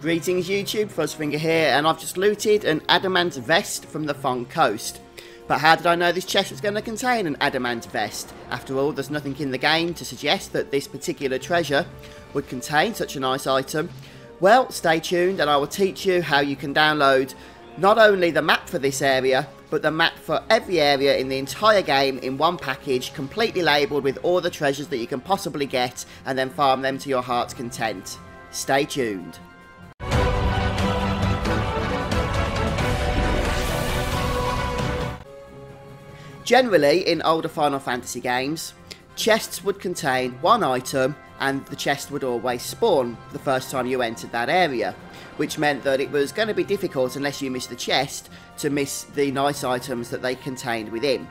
Greetings YouTube, Fuzzfinger here, and I've just looted an adamant vest from the Phon Coast. But how did I know this chest was going to contain an adamant vest? After all, there's nothing in the game to suggest that this particular treasure would contain such a nice item. Well, stay tuned and I will teach you how you can download not only the map for this area, but the map for every area in the entire game in one package, completely labelled with all the treasures that you can possibly get, and then farm them to your heart's content. Stay tuned. Generally, in older Final Fantasy games, chests would contain one item and the chest would always spawn the first time you entered that area, which meant that it was going to be difficult unless you missed the chest to miss the nice items that they contained within.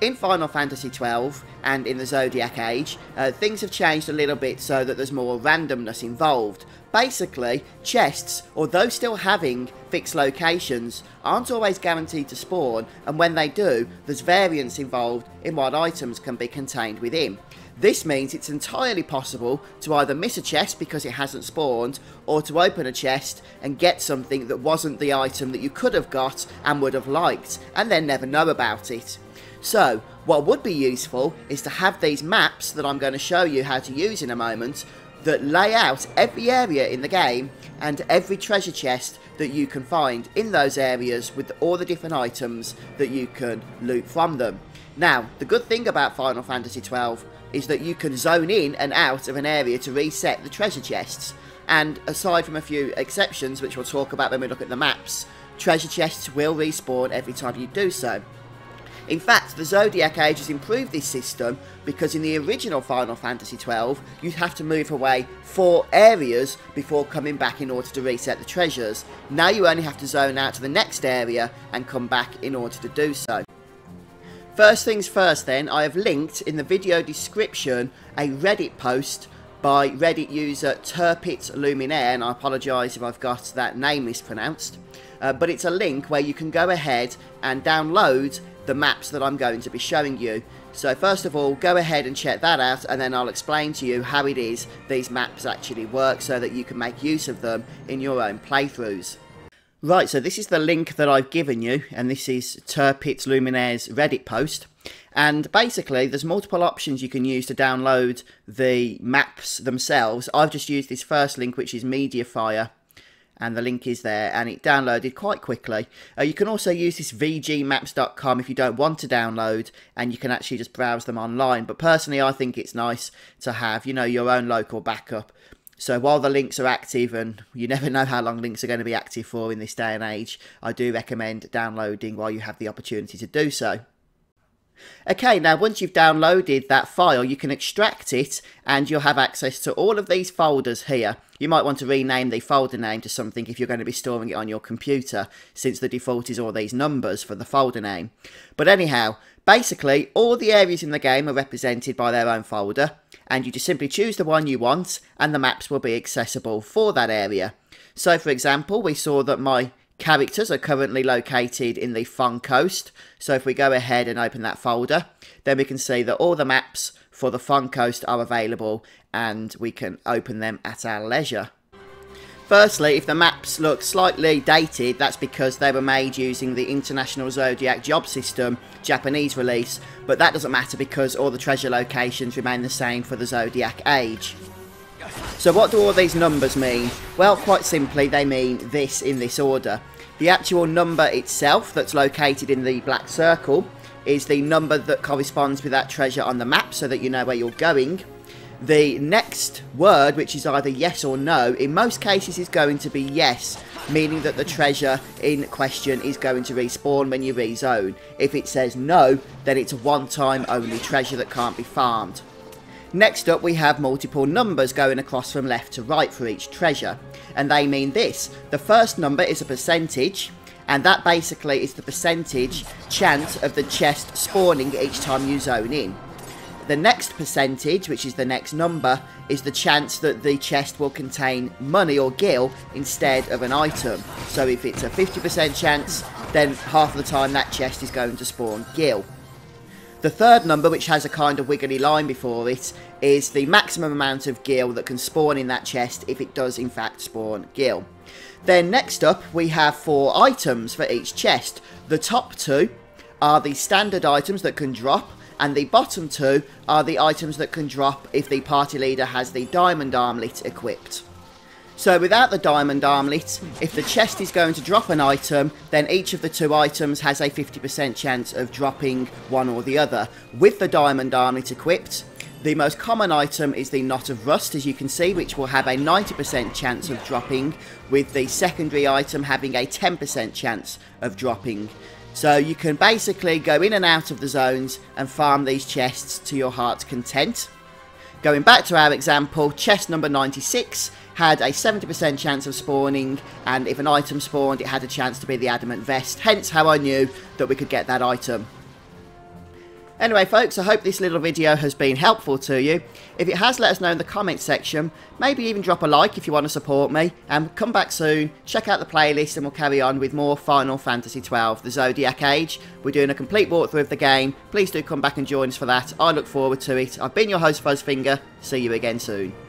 In Final Fantasy XII and in the Zodiac Age, uh, things have changed a little bit so that there's more randomness involved. Basically, chests, although still having fixed locations, aren't always guaranteed to spawn, and when they do, there's variance involved in what items can be contained within. This means it's entirely possible to either miss a chest because it hasn't spawned, or to open a chest and get something that wasn't the item that you could have got and would have liked, and then never know about it. So, what would be useful is to have these maps that I'm going to show you how to use in a moment that lay out every area in the game and every treasure chest that you can find in those areas with all the different items that you can loot from them. Now, the good thing about Final Fantasy XII is that you can zone in and out of an area to reset the treasure chests. And aside from a few exceptions, which we'll talk about when we look at the maps, treasure chests will respawn every time you do so. In fact, the Zodiac Age has improved this system because in the original Final Fantasy XII, you'd have to move away four areas before coming back in order to reset the treasures. Now you only have to zone out to the next area and come back in order to do so. First things first then, I have linked in the video description a Reddit post by Reddit user TirpitzLuminare, and I apologise if I've got that name mispronounced. Uh, but it's a link where you can go ahead and download the maps that I'm going to be showing you. So first of all, go ahead and check that out and then I'll explain to you how it is these maps actually work so that you can make use of them in your own playthroughs. Right, so this is the link that I've given you and this is TirpitzLuminare's Reddit post. And basically, there's multiple options you can use to download the maps themselves. I've just used this first link, which is Mediafire and the link is there and it downloaded quite quickly. Uh, you can also use this vgmaps.com if you don't want to download and you can actually just browse them online. But personally, I think it's nice to have, you know, your own local backup. So while the links are active, and you never know how long links are going to be active for in this day and age, I do recommend downloading while you have the opportunity to do so. Okay, now once you've downloaded that file, you can extract it and you'll have access to all of these folders here. You might want to rename the folder name to something if you're going to be storing it on your computer, since the default is all these numbers for the folder name. But anyhow, basically, all the areas in the game are represented by their own folder, and you just simply choose the one you want, and the maps will be accessible for that area. So for example, we saw that my characters are currently located in the Phon Coast. So if we go ahead and open that folder, then we can see that all the maps for the Phon Coast are available and we can open them at our leisure. Firstly, if the maps look slightly dated, that's because they were made using the International Zodiac Job System Japanese release, but that doesn't matter because all the treasure locations remain the same for the Zodiac Age. So what do all these numbers mean? Well, quite simply, they mean this in this order. The actual number itself that's located in the black circle is the number that corresponds with that treasure on the map so that you know where you're going. The next word, which is either yes or no, in most cases is going to be yes, meaning that the treasure in question is going to respawn when you rezone. If it says no, then it's a one-time only treasure that can't be farmed. Next up we have multiple numbers going across from left to right for each treasure, and they mean this. The first number is a percentage, and that basically is the percentage chance of the chest spawning each time you zone in. The next percentage, which is the next number, is the chance that the chest will contain money or gil instead of an item. So if it's a 50% chance, then half of the time that chest is going to spawn gil. The third number, which has a kind of wiggly line before it, is the maximum amount of gil that can spawn in that chest if it does in fact spawn gil. Then next up, we have four items for each chest. The top two are the standard items that can drop, and the bottom two are the items that can drop if the party leader has the diamond armlet equipped. So without the diamond armlet, if the chest is going to drop an item, then each of the two items has a 50% chance of dropping one or the other. With the diamond armlet equipped, the most common item is the Knot of Rust, as you can see, which will have a 90% chance of dropping, with the secondary item having a 10% chance of dropping. So you can basically go in and out of the zones and farm these chests to your heart's content. Going back to our example, chest number 96 had a 70% chance of spawning, and if an item spawned, it had a chance to be the Adamant Vest, hence how I knew that we could get that item. Anyway folks, I hope this little video has been helpful to you. If it has, let us know in the comments section. Maybe even drop a like if you want to support me. And come back soon, check out the playlist and we'll carry on with more Final Fantasy XII, the Zodiac Age. We're doing a complete walkthrough of the game. Please do come back and join us for that. I look forward to it. I've been your host Fuzzfinger. See you again soon.